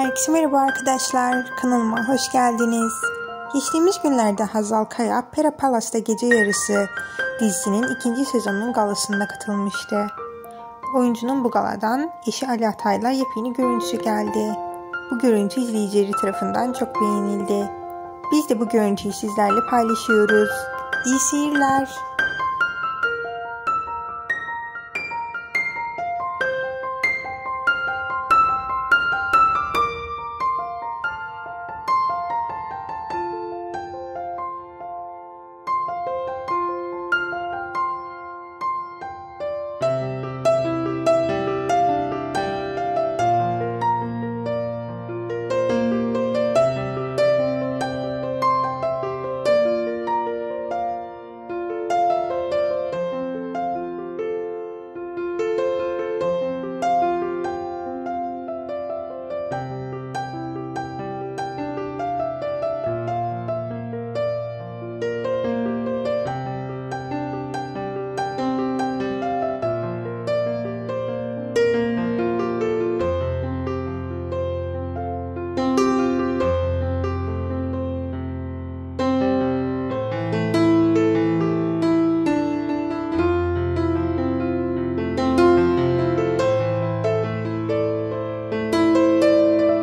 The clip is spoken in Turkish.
Herkese merhaba arkadaşlar. Kanalıma hoş geldiniz. Geçtiğimiz günlerde Hazal Kaya Pera Palas'ta Gece Yarısı dizisinin ikinci sezonunun galasında katılmıştı. Oyuncunun bu galadan eşi Ali Atay'la yepyeni görüntüsü geldi. Bu görüntü izleyicileri tarafından çok beğenildi. Biz de bu görüntüyü sizlerle paylaşıyoruz. İyi seyirler.